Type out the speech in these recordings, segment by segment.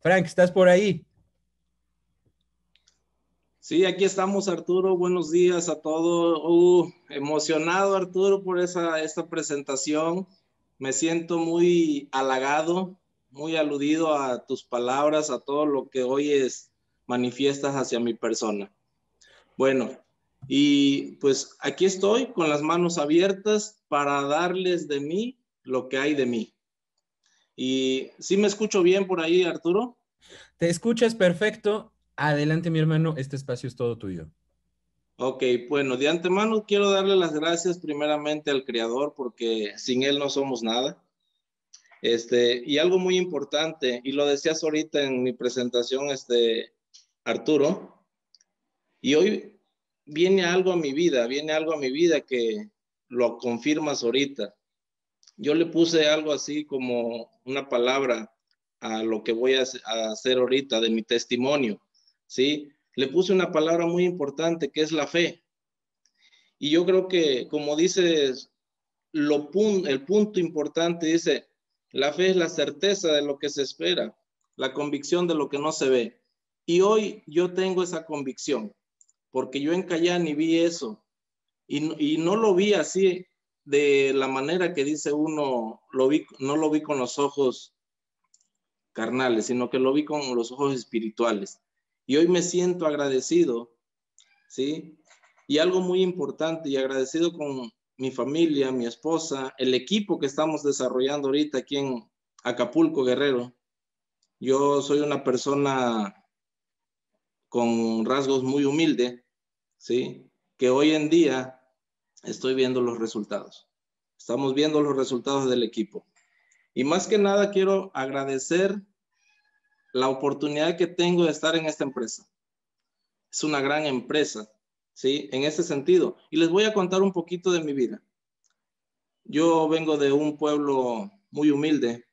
Frank, ¿estás por ahí? Sí, aquí estamos, Arturo. Buenos días a todos. Uh, emocionado, Arturo, por esa, esta presentación. Me siento muy halagado, muy aludido a tus palabras, a todo lo que hoy es, manifiestas hacia mi persona. Bueno, y pues aquí estoy con las manos abiertas para darles de mí lo que hay de mí. Y sí me escucho bien por ahí, Arturo. Te escuchas perfecto Adelante, mi hermano, este espacio es todo tuyo. Ok, bueno, de antemano quiero darle las gracias primeramente al Creador porque sin Él no somos nada. Este, y algo muy importante, y lo decías ahorita en mi presentación, este, Arturo, y hoy viene algo a mi vida, viene algo a mi vida que lo confirmas ahorita. Yo le puse algo así como una palabra a lo que voy a hacer ahorita de mi testimonio. ¿sí? Le puse una palabra muy importante que es la fe. Y yo creo que, como dices, el punto importante dice, la fe es la certeza de lo que se espera, la convicción de lo que no se ve. Y hoy yo tengo esa convicción, porque yo en Cayani vi eso y, y no lo vi así de la manera que dice uno, lo vi, no lo vi con los ojos carnales, sino que lo vi con los ojos espirituales. Y hoy me siento agradecido, ¿sí? Y algo muy importante y agradecido con mi familia, mi esposa, el equipo que estamos desarrollando ahorita aquí en Acapulco, Guerrero. Yo soy una persona con rasgos muy humilde, ¿sí? Que hoy en día estoy viendo los resultados. Estamos viendo los resultados del equipo. Y más que nada quiero agradecer la oportunidad que tengo de estar en esta empresa. Es una gran empresa, ¿sí? En ese sentido. Y les voy a contar un poquito de mi vida. Yo vengo de un pueblo muy humilde,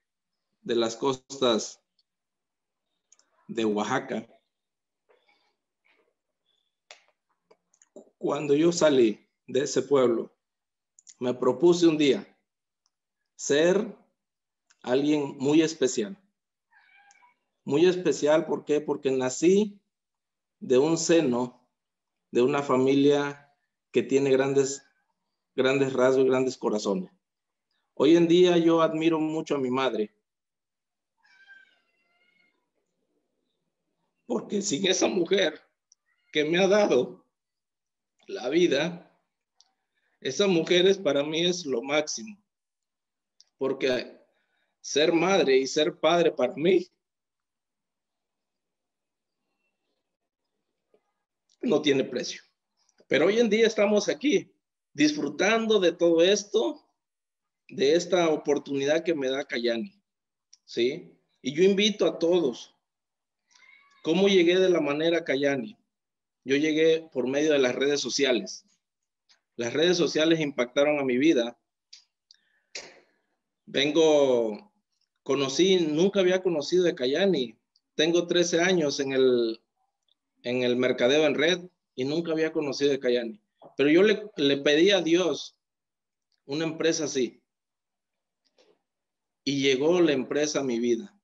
de las costas de Oaxaca. Cuando yo salí de ese pueblo, me propuse un día ser alguien muy especial muy especial, ¿por qué? Porque nací de un seno, de una familia que tiene grandes, grandes rasgos y grandes corazones. Hoy en día yo admiro mucho a mi madre, porque sin esa mujer que me ha dado la vida, esa mujer es para mí es lo máximo, porque ser madre y ser padre para mí no tiene precio. Pero hoy en día estamos aquí disfrutando de todo esto, de esta oportunidad que me da Cayani. ¿Sí? Y yo invito a todos. ¿Cómo llegué de la manera Cayani? Yo llegué por medio de las redes sociales. Las redes sociales impactaron a mi vida. Vengo, conocí, nunca había conocido de Cayani. Tengo 13 años en el, en el mercadeo en red y nunca había conocido de Cayani. Pero yo le, le pedí a Dios una empresa así. Y llegó la empresa a mi vida.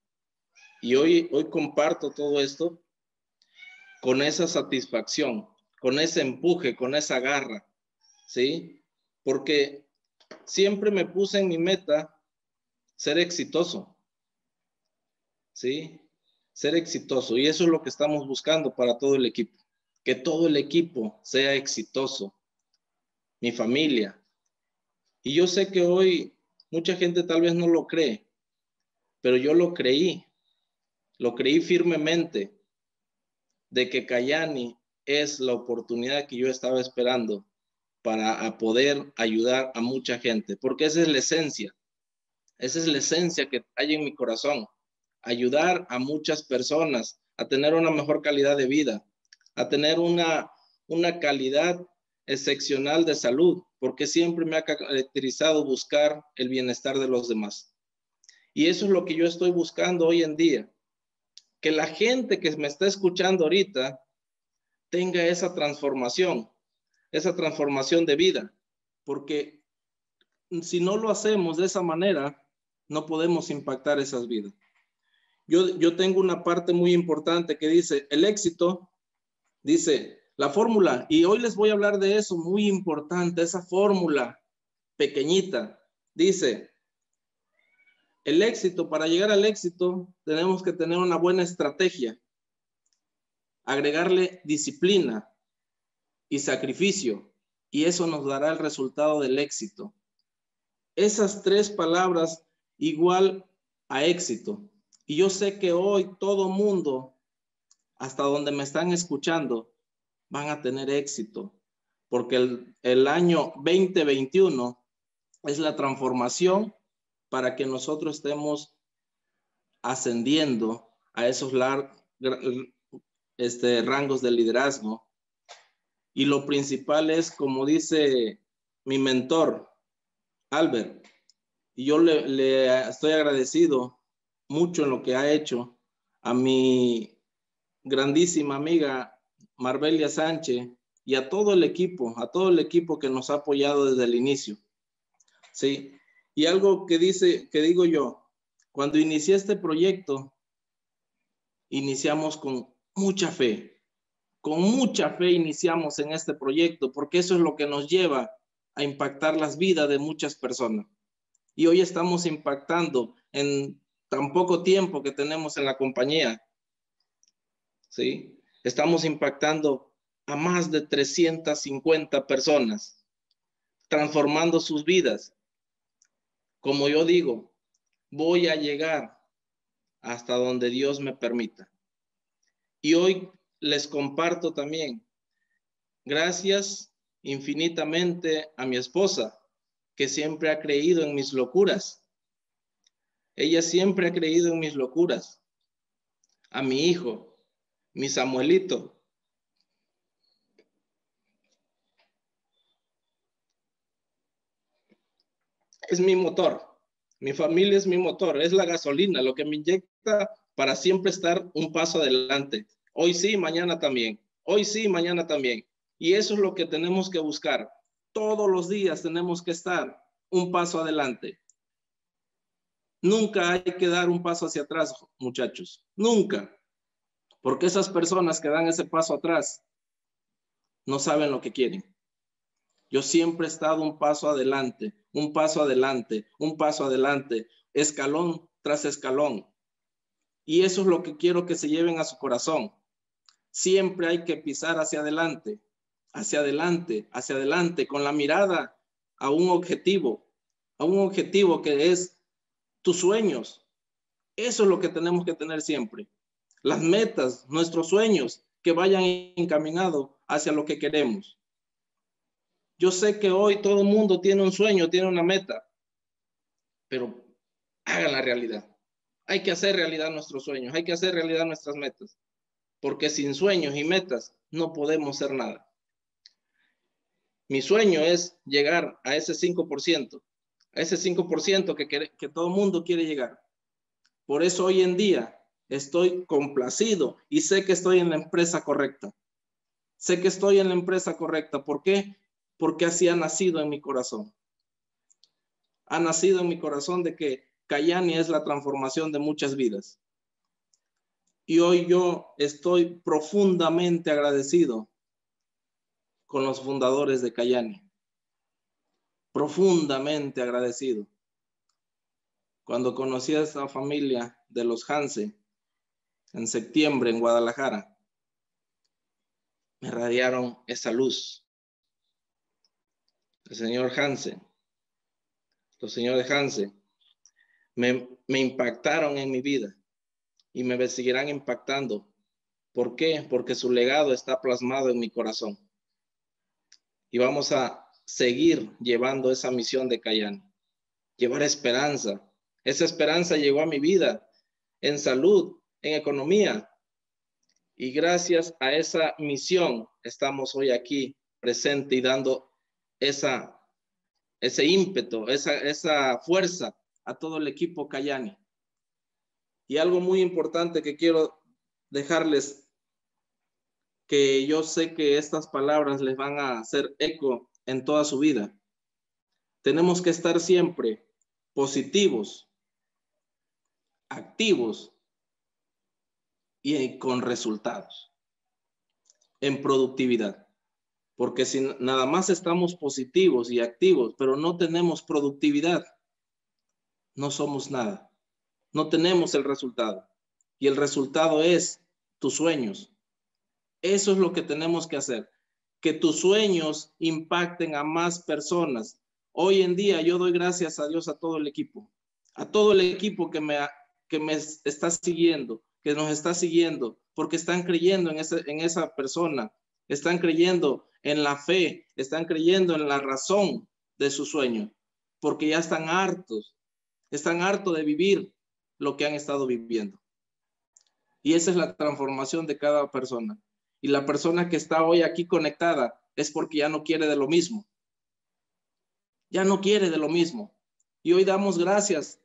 Y hoy, hoy comparto todo esto con esa satisfacción, con ese empuje, con esa garra, ¿sí? Porque siempre me puse en mi meta ser exitoso, ¿sí? ser exitoso. Y eso es lo que estamos buscando para todo el equipo. Que todo el equipo sea exitoso. Mi familia. Y yo sé que hoy mucha gente tal vez no lo cree, pero yo lo creí. Lo creí firmemente de que Cayani es la oportunidad que yo estaba esperando para poder ayudar a mucha gente, porque esa es la esencia. Esa es la esencia que hay en mi corazón ayudar a muchas personas a tener una mejor calidad de vida, a tener una, una calidad excepcional de salud, porque siempre me ha caracterizado buscar el bienestar de los demás. Y eso es lo que yo estoy buscando hoy en día, que la gente que me está escuchando ahorita tenga esa transformación, esa transformación de vida, porque si no lo hacemos de esa manera, no podemos impactar esas vidas. yo, yo tengo una parte muy importante que dice, el éxito, dice, la fórmula, y hoy les voy a hablar de eso, muy importante, esa fórmula pequeñita. Dice, el éxito, para llegar al éxito, tenemos que tener una buena estrategia, agregarle disciplina y sacrificio, y eso nos dará el resultado del éxito. Esas tres palabras igual a éxito. Y yo sé que hoy todo mundo, hasta donde me están escuchando, van a tener éxito, porque el, el año 2021 es la transformación para que nosotros estemos ascendiendo a esos este, rangos de liderazgo. Y lo principal es, como dice mi mentor, Albert, y yo le, le estoy agradecido mucho en lo que ha hecho a mi grandísima amiga Marbelia Sánchez y a todo el equipo, a todo el equipo que nos ha apoyado desde el inicio. Sí, y algo que dice, que digo yo, cuando inicié este proyecto, iniciamos con mucha fe, con mucha fe iniciamos en este proyecto, porque eso es lo que nos lleva a impactar las vidas de muchas personas. Y hoy estamos impactando en tan poco tiempo que tenemos en la compañía. ¿Sí? Estamos impactando a más de 350 personas, transformando sus vidas. Como yo digo, voy a llegar hasta donde Dios me permita. Y hoy les comparto también, gracias infinitamente a mi esposa, que siempre ha creído en mis locuras. Ella siempre ha creído en mis locuras. A mi hijo, mi Samuelito. Es mi motor. Mi familia es mi motor, es la gasolina, lo que me inyecta para siempre estar un paso adelante. Hoy sí, mañana también. Hoy sí, mañana también. Y eso es lo que tenemos que buscar. Todos los días tenemos que estar un paso adelante. Nunca hay que dar un paso hacia atrás, muchachos. Nunca. Porque esas personas que dan ese paso atrás no saben lo que quieren. Yo siempre he estado un paso adelante, un paso adelante, un paso adelante, escalón tras escalón. Y eso es lo que quiero que se lleven a su corazón. Siempre hay que pisar hacia adelante, hacia adelante, hacia adelante, con la mirada a un objetivo, a un objetivo que es tus sueños. Eso es lo que tenemos que tener siempre. Las metas, nuestros sueños, que vayan encaminados hacia lo que queremos. Yo sé que hoy todo el mundo tiene un sueño, tiene una meta, pero hagan la realidad. Hay que hacer realidad nuestros sueños, hay que hacer realidad nuestras metas, porque sin sueños y metas no podemos hacer nada. Mi sueño es llegar a ese 5%, a ese 5% que, que, todo el mundo quiere llegar. Por eso hoy en día estoy complacido y sé que estoy en la empresa correcta. Sé que estoy en la empresa correcta. ¿Por qué? Porque así ha nacido en mi corazón. Ha nacido en mi corazón de que Cayani es la transformación de muchas vidas. Y hoy yo estoy profundamente agradecido con los fundadores de Cayani profundamente agradecido. Cuando conocí a esta familia de los Hanse en septiembre en Guadalajara, me radiaron esa luz. El señor Hanse, los señores Hanse, me, me impactaron en mi vida y me seguirán impactando. ¿Por qué? Porque su legado está plasmado en mi corazón. Y vamos a seguir llevando esa misión de Cayán, llevar esperanza. Esa esperanza llegó a mi vida en salud, en economía. Y gracias a esa misión estamos hoy aquí presente y dando esa, ese ímpetu, esa, esa fuerza a todo el equipo Cayani. Y algo muy importante que quiero dejarles, que yo sé que estas palabras les van a hacer eco en toda su vida. Tenemos que estar siempre positivos, activos y con resultados, en productividad. Porque si nada más estamos positivos y activos, pero no tenemos productividad, no somos nada. No tenemos el resultado. Y el resultado es tus sueños. Eso es lo que tenemos que hacer. Que tus sueños impacten a más personas. Hoy en día yo doy gracias a Dios a todo el equipo, a todo el equipo que me, que me está siguiendo, que nos está siguiendo, porque están creyendo en, en esa persona, están creyendo en la fe, están creyendo en la razón de su sueño, porque ya están hartos, están hartos de vivir lo que han estado viviendo. Y esa es la transformación de cada persona. Y la persona que está hoy aquí conectada es porque ya no quiere de lo mismo. Ya no quiere de lo mismo. Y hoy damos gracias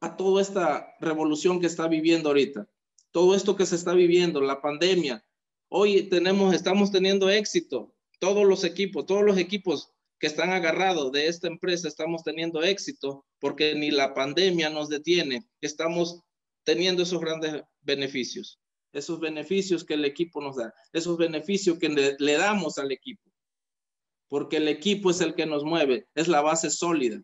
a toda esta revolución que está viviendo ahorita. Todo esto que se está viviendo, la pandemia. Hoy tenemos, estamos teniendo éxito. Todos los equipos, todos los equipos que están agarrados de esta empresa estamos teniendo éxito porque ni la pandemia nos detiene. Estamos teniendo esos grandes beneficios, esos beneficios que el equipo nos da, esos beneficios que le, damos al equipo. Porque el equipo es el que nos mueve, es la base sólida.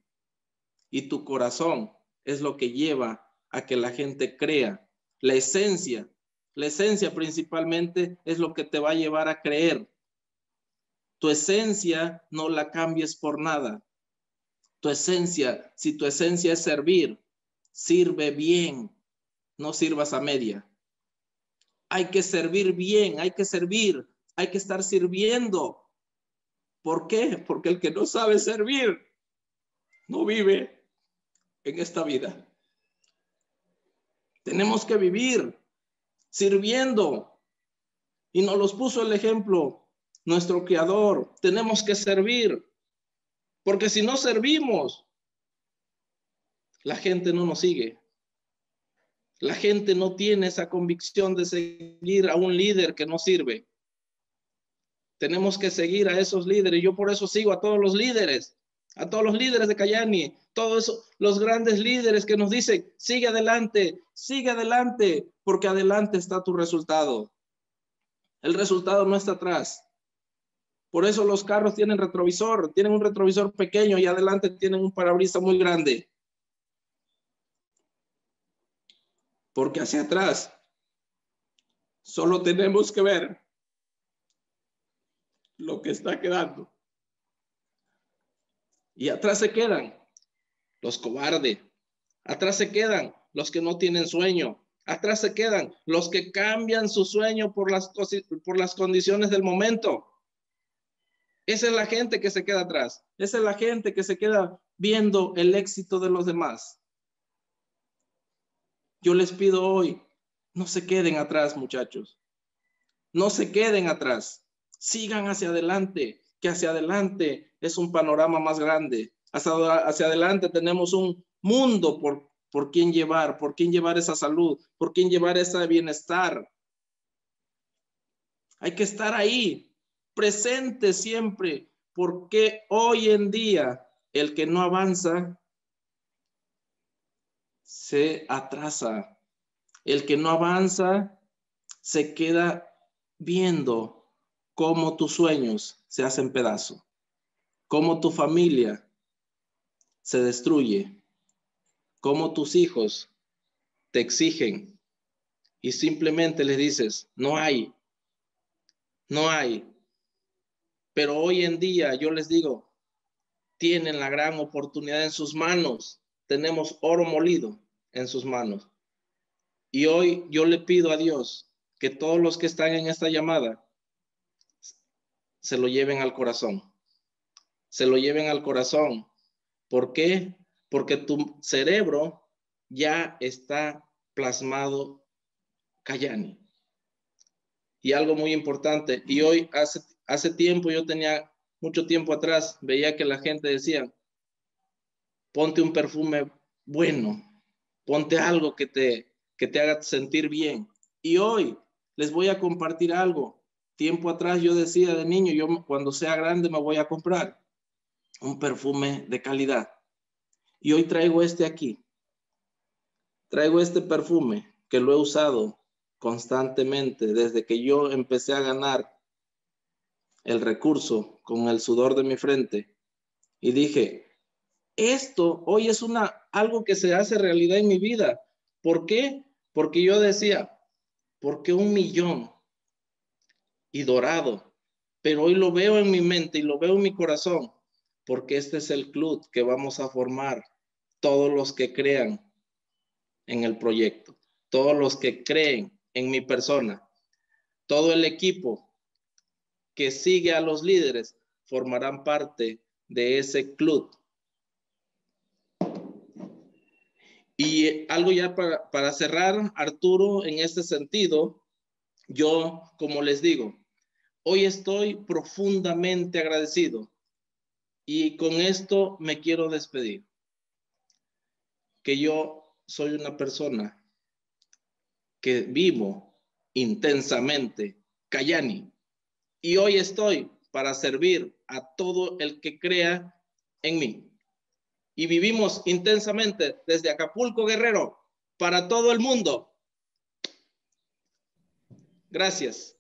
Y tu corazón es lo que lleva a que la gente crea. La esencia, la esencia principalmente es lo que te va a llevar a creer tu esencia no la cambies por nada. Tu esencia, si tu esencia es servir, sirve bien, no sirvas a media. Hay que servir bien, hay que servir, hay que estar sirviendo. ¿Por qué? Porque el que no sabe servir no vive en esta vida. Tenemos que vivir sirviendo. Y nos los puso el ejemplo nuestro Creador. Tenemos que servir, porque si no servimos, la gente no nos sigue. La gente no tiene esa convicción de seguir a un líder que no sirve. Tenemos que seguir a esos líderes. Yo por eso sigo a todos los líderes, a todos los líderes de Cayani, todos los grandes líderes que nos dicen, sigue adelante, sigue adelante, porque adelante está tu resultado. El resultado no está atrás. Por eso los carros tienen retrovisor, tienen un retrovisor pequeño y adelante tienen un parabrisas muy grande. Porque hacia atrás solo tenemos que ver lo que está quedando. Y atrás se quedan los cobardes. Atrás se quedan los que no tienen sueño. Atrás se quedan los que cambian su sueño por las, por las condiciones del momento. Esa es la gente que se queda atrás. Esa es la gente que se queda viendo el éxito de los demás. Yo les pido hoy, no se queden atrás, muchachos. No se queden atrás. Sigan hacia adelante, que hacia adelante es un panorama más grande. Hacia, adelante tenemos un mundo por, por quien llevar, por quién llevar esa salud, por quién llevar ese bienestar. Hay que estar ahí, presente siempre, porque hoy en día el que no avanza se atrasa. El que no avanza se queda viendo cómo tus sueños se hacen pedazo, cómo tu familia se destruye, cómo tus hijos te exigen y simplemente les dices, no hay, no hay, pero hoy en día, yo les digo, tienen la gran oportunidad en sus manos. Tenemos oro molido en sus manos. Y hoy yo le pido a Dios que todos los que están en esta llamada se lo lleven al corazón. Se lo lleven al corazón. ¿Por qué? Porque tu cerebro ya está plasmado Cayani. Y algo muy importante, y hoy hace hace tiempo yo tenía, mucho tiempo atrás, veía que la gente decía, ponte un perfume bueno, ponte algo que te, que te haga sentir bien. Y hoy les voy a compartir algo. Tiempo atrás yo decía de niño, yo cuando sea grande me voy a comprar un perfume de calidad. Y hoy traigo este aquí. Traigo este perfume que lo he usado constantemente desde que yo empecé a ganar el recurso con el sudor de mi frente y dije, esto hoy es una algo que se hace realidad en mi vida. ¿Por qué? Porque yo decía, ¿por qué un millón y dorado? Pero hoy lo veo en mi mente y lo veo en mi corazón, porque este es el club que vamos a formar todos los que crean en el proyecto, todos los que creen en mi persona, todo el equipo que sigue a los líderes formarán parte de ese club. Y algo ya para, para cerrar, Arturo, en este sentido, yo, como les digo, hoy estoy profundamente agradecido y con esto me quiero despedir. Que yo soy una persona que vivo intensamente Cayani y hoy estoy para servir a todo el que crea en mí. Y vivimos intensamente desde Acapulco Guerrero para todo el mundo. Gracias.